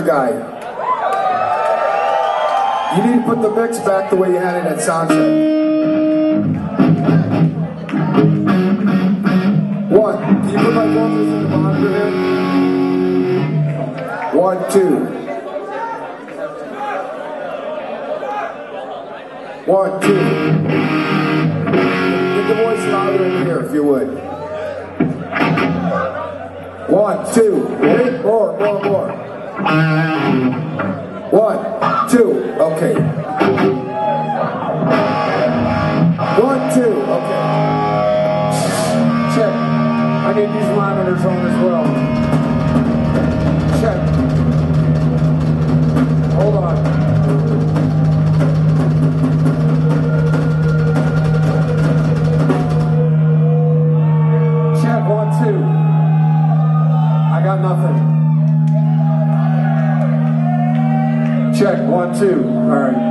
Monitor guy. You need to put the mix back the way you had it at check. One. Can you put my vocals in the monitor here? One, two. One, two. Get the voice louder in here if you would. One, more, more. One, two. Okay. One, two. Okay. Check. I need these monitors on as well. Check. Hold on. Check one, two. I got nothing. Check one, two. All right.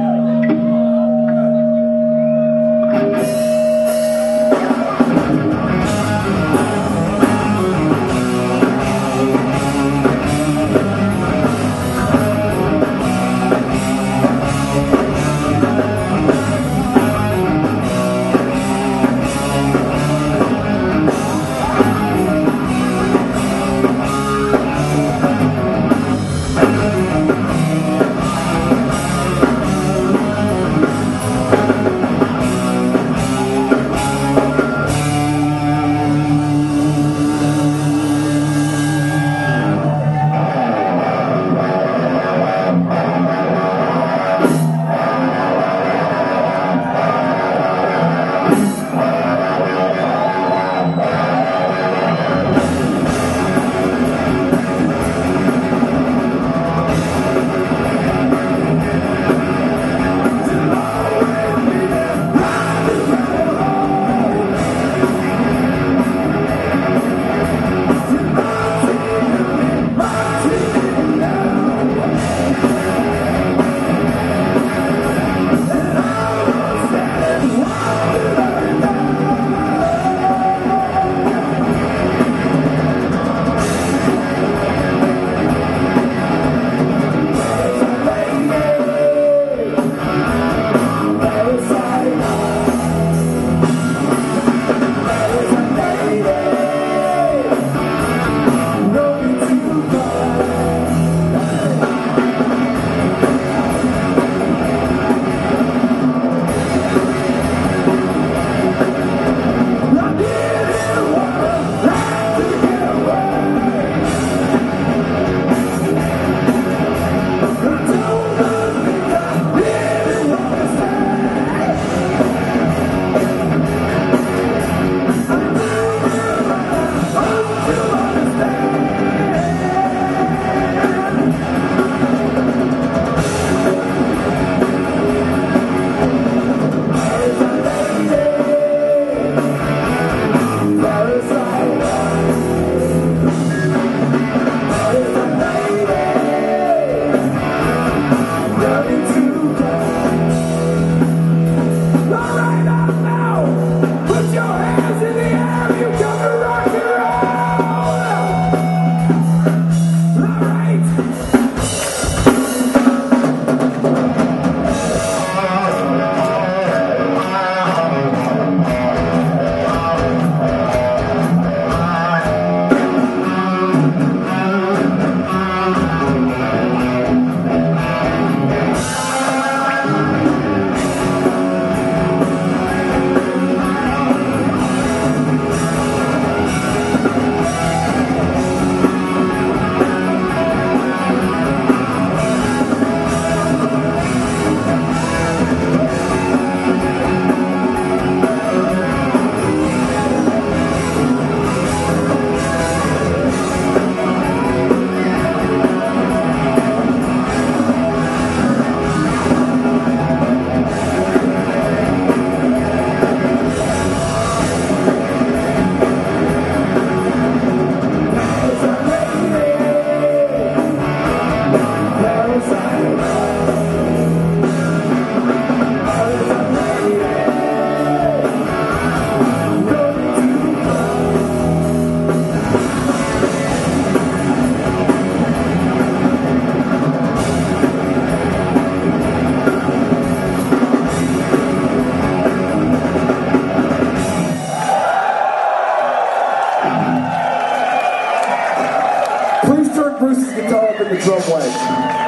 Bruce's guitar up in the drum way.